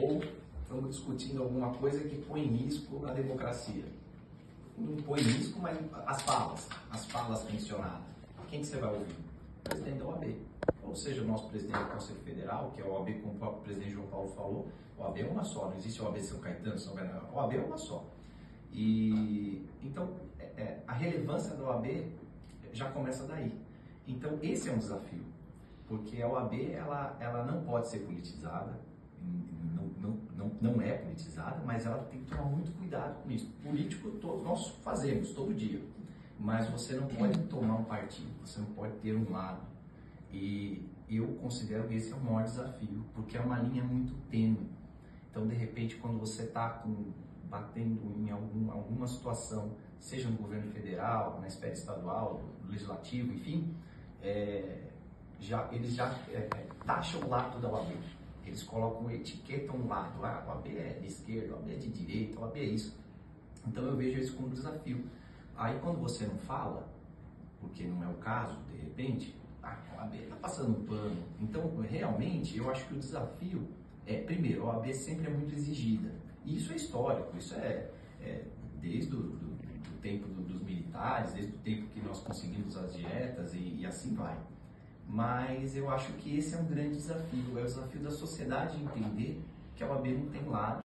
ou estamos discutindo alguma coisa que põe em risco a democracia. Não põe em risco, mas as falas, as falas tensionadas. Quem que você vai ouvir? O presidente da OAB. Ou seja, o nosso presidente do Conselho Federal, que é a OAB, como o próprio presidente João Paulo falou, a OAB é uma só, não existe a OAB São Caetano, São Caetano, a OAB é uma só. E, então, é, é, a relevância da OAB já começa daí. Então, esse é um desafio, porque a OAB ela, ela não pode ser politizada, não, não, não, é politizada, mas ela tem que tomar muito cuidado com isso. Político, todos nós fazemos todo dia, mas você não pode tomar um partido, você não pode ter um lado. E eu considero que esse é o maior desafio, porque é uma linha muito tênue. Então, de repente, quando você está batendo em algum, alguma situação, seja no governo federal, na esfera estadual, legislativo, enfim, é, já, eles já é, taxam o lado da OAB. Eles colocam, etiquetam um lado. Ah, a OAB é de esquerda, a OAB é de direita, a OAB é isso. Então eu vejo isso como um desafio. Aí quando você não fala, porque não é o caso, de repente, ah, a OAB está passando um pano. Então, realmente, eu acho que o desafio é, primeiro, a OAB sempre é muito exigida. E isso é histórico, isso é, é desde o do, do tempo do, dos militares, desde o tempo que nós conseguimos as dietas e, e assim vai. Mas eu acho que esse é um grande desafio, é o desafio da sociedade entender que a OAB não tem lado.